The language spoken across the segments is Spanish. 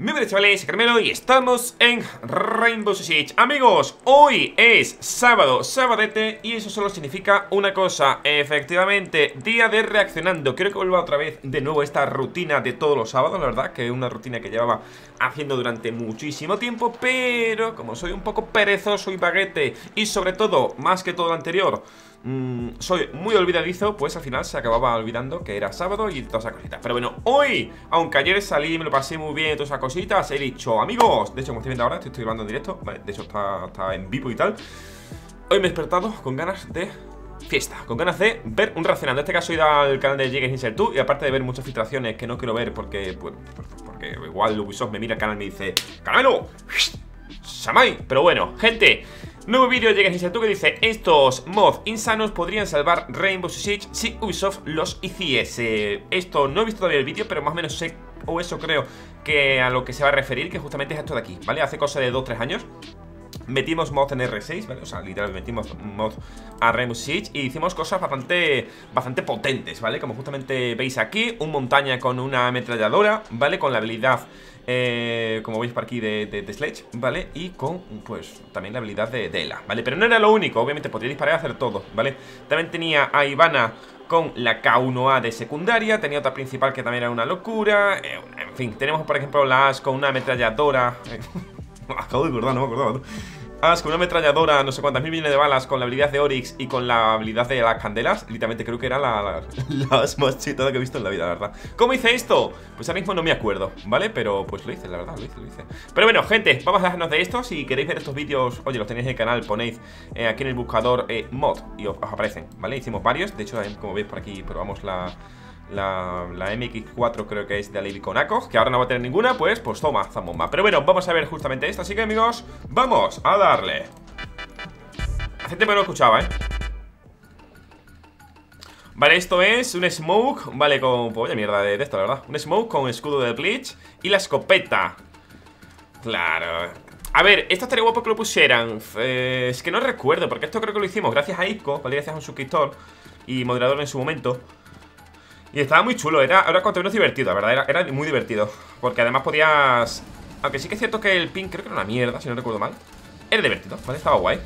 Muy buenas chavales, Carmelo y estamos en Rainbow Six Amigos, hoy es sábado, sabadete Y eso solo significa una cosa. Efectivamente, día de reaccionando. Quiero que vuelva otra vez de nuevo esta rutina de todos los sábados La verdad que es una rutina que llevaba haciendo durante muchísimo tiempo Pero como soy un poco perezoso y baguete Y sobre todo, más que todo lo anterior Mm, soy muy olvidadizo, pues al final se acababa olvidando que era sábado y todas esas cositas. Pero bueno, hoy, aunque ayer salí, me lo pasé muy bien y todas esas cositas, he dicho, amigos, de hecho, como estoy viendo ahora, estoy, grabando en directo, vale, de hecho está, está en vivo y tal. Hoy me he despertado con ganas de fiesta, con ganas de ver un reaccionando. En este caso he ido al canal de Jiggers Insert 2 y aparte de ver muchas filtraciones que no quiero ver porque, pues, porque igual Ubisoft me mira el canal y me dice ¡Caramelo! ¡Samai! Pero bueno, gente, Nuevo vídeo de Insert que dice Estos mods insanos podrían salvar Rainbow Six si Ubisoft los hiciese Esto no he visto todavía el vídeo Pero más o menos sé, o eso creo Que a lo que se va a referir, que justamente es esto de aquí ¿Vale? Hace cosa de 2-3 años Metimos mod en R6, ¿vale? O sea, literalmente metimos mod a Rainbow Siege Y hicimos cosas bastante, bastante potentes, ¿vale? Como justamente veis aquí Un montaña con una ametralladora, ¿vale? Con la habilidad eh, como veis por aquí de, Sledge, ¿vale? Y con, pues, también la habilidad de, de, Ela, ¿vale? Pero no era lo único, obviamente podría disparar y hacer todo, ¿vale? También tenía a Ivana con la K1A de secundaria, tenía otra principal que también era una locura, eh, en fin, tenemos por ejemplo la As con una ametralladora... Acabo de acordar, no me acordaba, As con una ametralladora, no sé cuántas mil millones de balas Con la habilidad de Oryx y con la habilidad de las candelas Literalmente creo que era la, más chitada que he visto en la vida, la verdad ¿Cómo hice esto? Pues ahora mismo no me acuerdo, ¿vale? Pero pues lo hice, la verdad, lo hice, lo hice Pero bueno, gente, vamos a dejarnos de esto Si queréis ver estos vídeos, oye, los tenéis en el canal Ponéis eh, aquí en el buscador eh, mod Y os, aparecen, ¿vale? Hicimos varios, de hecho, como veis por aquí probamos la la, MX4 creo que es de con Que ahora no va a tener ninguna, pues, pues toma, zambomba. Pero bueno, vamos a ver justamente esta Así que amigos, vamos a darle. Hace tiempo no escuchaba, ¿eh? Vale, esto es un smoke Vale, con... Pues mierda de, esto, la verdad. Un smoke con escudo de bleach Y la escopeta. Claro. A ver, esto estaría guapo que lo pusieran eh, Es que no recuerdo Porque esto creo que lo hicimos gracias a Ico ¿vale? Gracias a un suscriptor Y moderador en su momento y estaba muy chulo, era, era contenido divertido, la verdad, era, muy divertido Porque además podías... Aunque sí que es cierto que el ping creo que era una mierda, si no recuerdo mal Era divertido, ¿vale? Estaba guay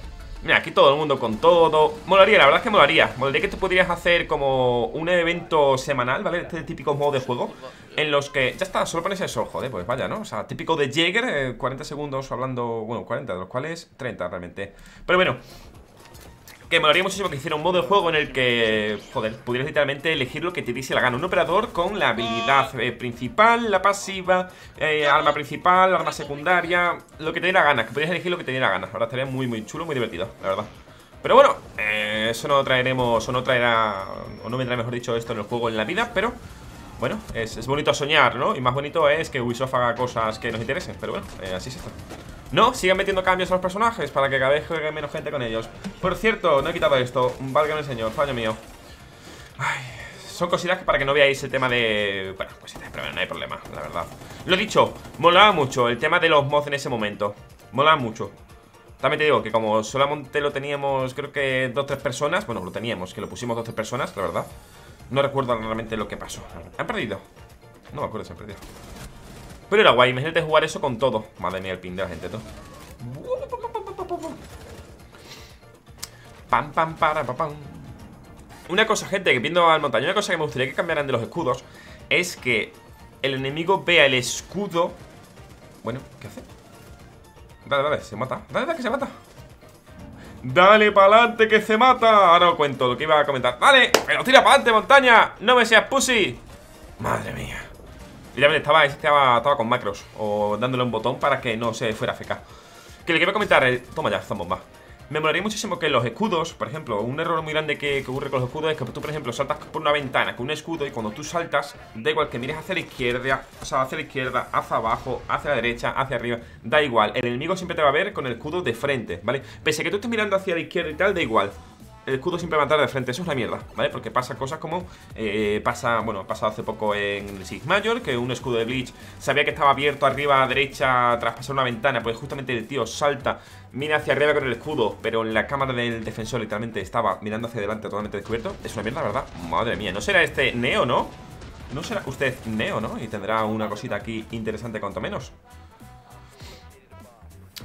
Mira, aquí todo el mundo con todo Molaría, la verdad es que molaría Molaría que tú podrías hacer como un evento semanal, ¿vale? Este típico modo de juego En los que... Ya está, solo pones eso, joder, pues vaya, ¿no? O sea, típico de Jäger, 40 eh, segundos hablando... Bueno, 40, de los cuales 30 realmente Pero bueno, que me molaría muchísimo que hiciera un modo de juego en el que, joder, pudieras literalmente elegir lo que te diese la gana. Un operador con la habilidad eh, principal, la pasiva, eh, arma principal, arma secundaria, lo que te diera gana, que pudieras elegir lo que te diera gana. Ahora estaría muy, muy chulo, muy divertido, la verdad. Pero bueno, eh, eso no traeremos, o no traerá, o no vendrá, mejor dicho, esto en el juego en la vida, pero... Bueno, es, bonito soñar, ¿no? Y más bonito es que Ubisoft haga cosas que nos interesen Pero bueno, así es esto no, sigan metiendo cambios a los personajes para que cada vez juegue menos gente con ellos. Por cierto, no he quitado esto. Válgame el señor, fallo mío. Ay, son cositas que para que no veáis el tema de... Bueno, cositas, pero no hay problema, la verdad. Lo dicho, molaba mucho el tema de los mods en ese momento. Molaba mucho. También te digo que como solamente lo teníamos, creo que dos o tres personas. Bueno, lo teníamos, que lo pusimos dos o tres personas, la verdad. No recuerdo realmente lo que pasó. ¿Han perdido? No me acuerdo si han perdido. Pero era guay, imagínate jugar eso con todo. Madre mía, el pin de la gente, todo. Pam, pam, para, pam, pam. Una cosa, gente, que viendo al montaño Una cosa que me gustaría que cambiaran de los escudos Es que el enemigo vea el escudo. Bueno, ¿qué hace? Dale, dale, se mata. Dale, dale, que se mata. Dale para adelante que se mata. Ahora os cuento lo que iba a comentar. Dale, pero tira para adelante, montaña. No me seas pussy. Madre mía Literalmente estaba, estaba, estaba con macros O dándole un botón para que no se fuera FK Que le quiero comentar el... Toma ya, zambomba me molaría muchísimo que los escudos, por ejemplo, un error muy grande que, ocurre con los escudos es que tú, por ejemplo, saltas por una ventana con un escudo y cuando tú saltas, da igual que mires hacia la izquierda, o sea, hacia la izquierda, hacia abajo, hacia la derecha, hacia arriba, da igual. El enemigo siempre te va a ver con el escudo de frente, ¿vale? Pese a que tú estés mirando hacia la izquierda y tal, da igual el escudo siempre va a estar de frente. Eso es una mierda, ¿vale? Porque pasa cosas como eh, pasa, bueno, ha pasado hace poco en Six Major, que un escudo de Bleach sabía que estaba abierto arriba a derecha tras pasar una ventana, pues justamente el tío salta, mira hacia arriba con el escudo, pero en la cámara del defensor literalmente estaba mirando hacia adelante totalmente descubierto. Es una mierda, ¿verdad? Madre mía, ¿no será este Neo, no? No será usted Neo, ¿no? Y tendrá una cosita aquí interesante cuanto menos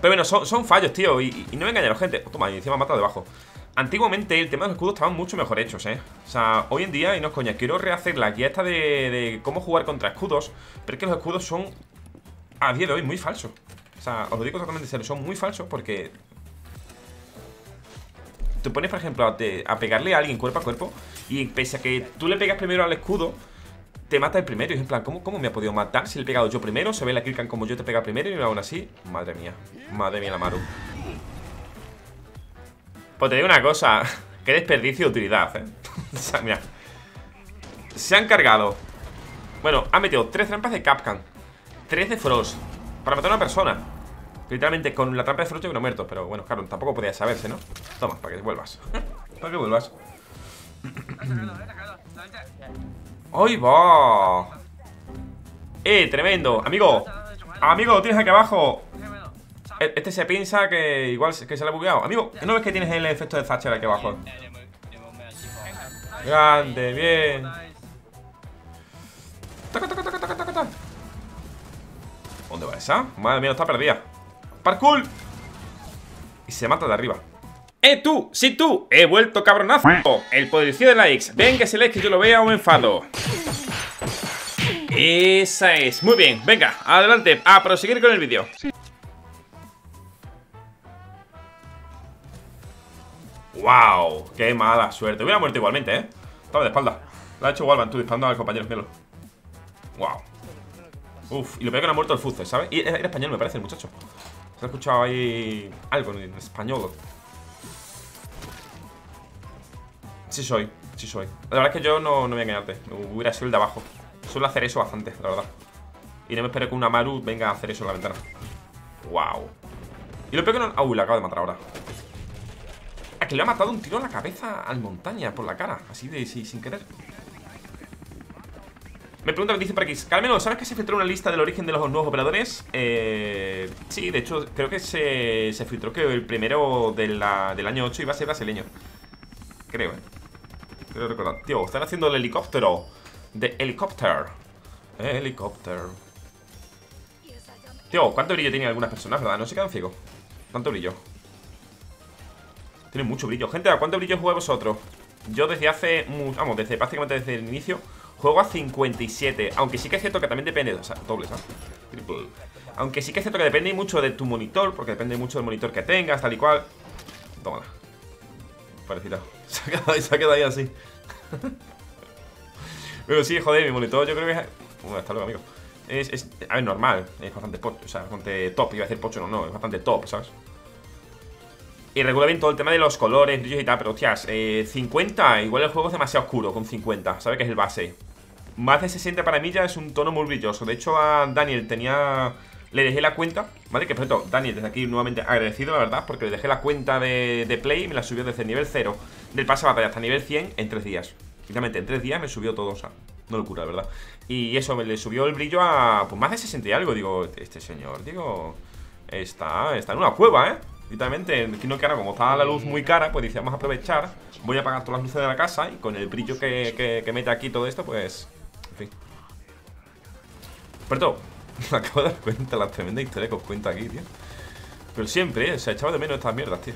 Pero bueno, son, fallos, tío y, no me engañaron, gente Toma, y encima mata debajo Antiguamente el tema de los escudos estaban mucho mejor hechos, ¿eh? O sea, hoy en día, y no es coña, quiero rehacer la guía esta de, cómo jugar contra escudos Pero es que los escudos son, a día de hoy, muy falsos O sea, os lo digo totalmente serio, son muy falsos porque Tú pones, por ejemplo, a, pegarle a alguien cuerpo a cuerpo Y pese a que tú le pegas primero al escudo Te mata el primero Y es en plan, ¿cómo, ¿cómo me ha podido matar si le he pegado yo primero? Se ve la killcam como yo te pega primero Y aún así, madre mía Madre mía la Maru Pues te digo una cosa Qué desperdicio de utilidad, eh O sea, mira Se han cargado Bueno, han metido tres trampas de Capcan Tres de Frost Para matar a una persona Literalmente con la trampa de fruto y no muerto Pero bueno, claro, tampoco podía saberse, ¿no? Toma, para que vuelvas Para que vuelvas ¡Ay, va! ¡Eh, tremendo! Amigo Amigo, tienes aquí abajo Este se piensa que igual que se le ha bugueado Amigo, ¿no ves que tienes el efecto de Thatcher aquí abajo? Grande, bien ¡Taca, taca, taca, taca, taca! ¿Dónde va esa? Madre mía, está perdida ¡Parkour! Y se mata de arriba ¡Eh, tú! ¡Sí, tú! ¡He vuelto cabronazo! El poderío de likes Venga ese like que yo lo vea o me enfado Esa es Muy bien, venga, adelante A proseguir con el vídeo ¡Wow! ¡Qué mala suerte! Hubiera muerto igualmente, ¿eh? Estaba de espalda La ha hecho Walvan, tú disparando al compañero Melo ¡Wow! Uf, y lo peor que no ha muerto el Fuce, ¿sabes? Y era español, me parece, el muchacho se ha escuchado ahí algo en español. Sí soy, sí soy. La verdad es que yo no, no voy a engañarte. Hubiera sido el de abajo. Suelo hacer eso bastante, la verdad. Y no me espero que una Maru venga a hacer eso en la ventana. Wow. Y lo peor que no... Uy, la acabo de matar ahora. Que le ha matado un tiro en la cabeza al montaña por la cara. Así de, sin querer. Me pregunta, me dice por aquí Carmelo, ¿sabes que se filtró una lista del origen de los nuevos operadores? Eh, sí, de hecho, creo que se, se filtró que el primero del año 8 iba a ser brasileño Creo, eh Creo recordar Tío, están haciendo el helicóptero De helicóptero Helicóptero Tío, ¿cuánto brillo tienen algunas personas, verdad? No se quedan ciegos ¿Cuánto brillo? Tiene mucho brillo. Gente, ¿a cuánto brillo juega vosotros? Yo desde hace... Vamos, desde prácticamente desde el inicio Juego a 57 Aunque sí que es cierto que también depende O sea, doble, ¿sabes? Triple. Aunque sí que es cierto que depende mucho de tu monitor Porque depende mucho del monitor que tengas, tal y cual. Tómala. Parecida Se ha quedado, se ha ahí así. Pero sí, joder, mi monitor yo creo que es... Bueno, hasta luego, amigo. Es, es, a ver, normal, es bastante pocho, o sea, bastante top, iba a decir pocho, no, no, es bastante top, ¿sabes? Y regula bien todo el tema de los colores, y tal, pero hostias, eh, 50, igual el juego es demasiado oscuro con 50, ¿sabe que es el base? Más de 60 para mí ya es un tono muy brilloso. De hecho, a Daniel tenía... Le dejé la cuenta, ¿vale? Que por cierto, Daniel, desde aquí nuevamente agradecido, la verdad, porque le dejé la cuenta de, Play y me la subió desde el nivel 0 del pase de batalla hasta nivel 100 en 3 días. Finalmente, en 3 días me subió todo, o sea, no locura, la verdad. Y eso, me le subió el brillo a pues, más de 60 y algo. Digo, este señor, digo, está, está en una cueva, ¿eh? Literalmente, no que ahora como está la luz muy cara, pues dice, vamos a aprovechar, voy a apagar todas las luces de la casa y con el brillo que, que mete aquí todo esto, pues fin. Pero me acabo de dar cuenta la tremenda historia que os cuenta aquí, tío. Pero siempre, ¿eh? Se echaba de menos estas mierdas, tío.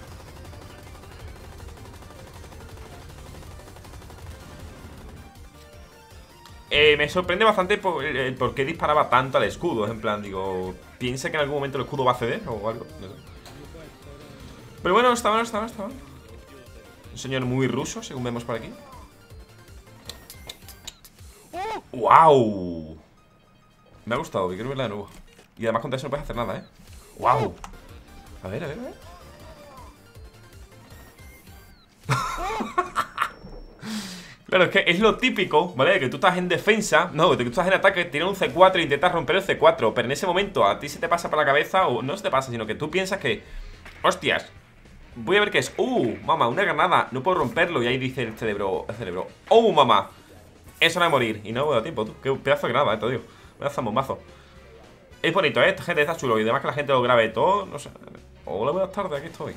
Eh, me sorprende bastante por, por qué disparaba tanto al escudo. En plan, digo, piensa que en algún momento el escudo va a ceder o algo. Pero bueno, está bueno, está bueno, está bueno. Un señor muy ruso, según vemos por aquí. ¡Wow! Me ha gustado, quiero verla de nuevo Y además con eso no puedes hacer nada, ¿eh? ¡Wow! A ver, a ver, a ver Claro, es que es lo típico, ¿vale? Que tú estás en defensa No, que tú estás en ataque, tienes un C4 e intentas romper el C4 Pero en ese momento a ti se te pasa por la cabeza O no se te pasa, sino que tú piensas que Hostias Voy a ver qué es ¡Uh! Mamá, una granada No puedo romperlo Y ahí dice el cerebro El cerebro ¡Oh, mamá! Es hora de morir. Y no me da tiempo, tú. Qué pedazo de graba, eh, te digo. Pedazo de bombazo. Es bonito, ¿eh? Gente, está chulo. Y además que la gente lo grabe todo. No sé. Hola, buenas tardes, aquí estoy.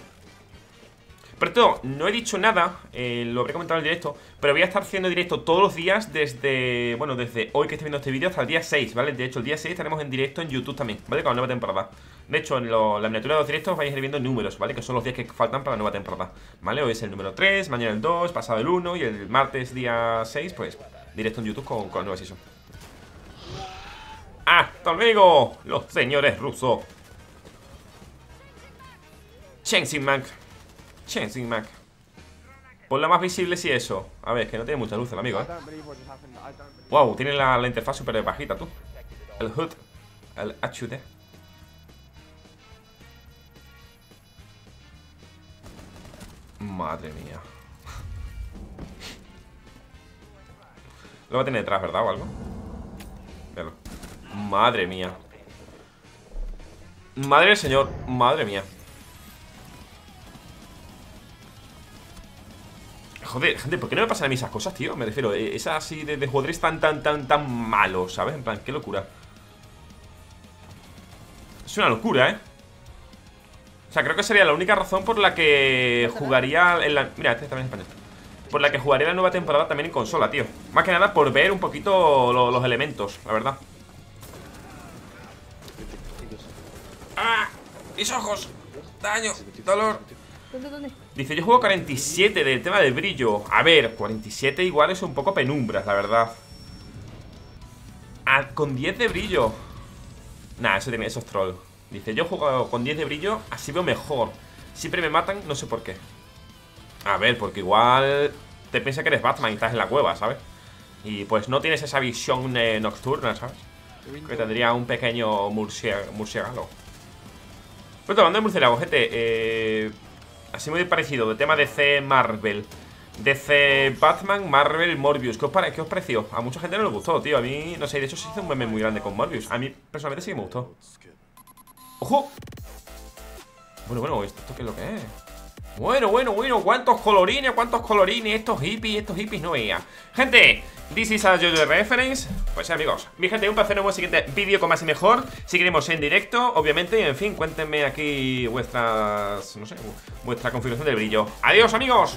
Pero todo, no he dicho nada, eh, lo habré comentado en el directo Pero voy a estar haciendo directo todos los días desde, bueno, desde hoy que estoy viendo este vídeo hasta el día 6, ¿vale? De hecho, el día 6 estaremos en directo en YouTube también, ¿vale? Con la nueva temporada De hecho, en la miniatura de los directos vais a ir viendo números, ¿vale? Que son los días que faltan para la nueva temporada, ¿vale? Hoy es el número 3, mañana el 2, pasado el 1 y el martes día 6, pues, directo en YouTube con, con la nueva season ¡Hasta luego! Los señores rusos Chensing Mac Chensing Mac. Por la más visible si eso. A ver, que no tiene mucha luz el amigo, eh Wow, tiene la, interfaz súper bajita, tú. El HUD El HUD Madre mía. Lo va a tener detrás, ¿verdad? O algo. Madre mía. Madre del señor Madre mía Joder, gente, ¿por qué no me pasan a mí esas cosas, tío? Me refiero, eh, esas así de, de jugadores tan, tan, tan, tan malos, ¿sabes? En plan, qué locura Es una locura, ¿eh? O sea, creo que sería la única razón por la que jugaría en la... Mira, este también es español Por la que jugaría la nueva temporada también en consola, tío Más que nada por ver un poquito los elementos, la verdad ¡Ah! ¡Mis ojos! ¡Daño! ¡Dolor! Dice, yo juego 47 del tema del brillo. A ver, 47 igual es un poco penumbras, la verdad. Ah, Con 10 de brillo. Nah, eso, tiene, eso es troll. Dice, yo juego con 10 de brillo Así veo mejor. Siempre me matan, no sé por qué. A ver, porque igual Te piensa que eres Batman y estás en la cueva, ¿sabes? Y pues no tienes esa visión eh, nocturna, ¿sabes? Que tendría un pequeño murciélago. Pero hablando de murciélago, gente Eh Así muy parecido, de tema DC Marvel DC Batman, Marvel, Morbius ¿Qué os, ¿Qué os pareció? A mucha gente no le gustó, tío A mí, no sé, de hecho se hizo un meme muy grande con Morbius A mí, personalmente, sí que me gustó ¡Ojo! Bueno, bueno, ¿esto qué es lo que es? Bueno, bueno, bueno, cuántos colorines, cuántos colorines Estos hippies, estos hippies no veía Gente, this is a JoJo reference. Pues amigos, mi gente, un placer en un siguiente vídeo con más y mejor. Seguiremos en directo, obviamente. Y en fin, cuéntenme aquí vuestras, no sé, vuestra configuración del brillo. Adiós amigos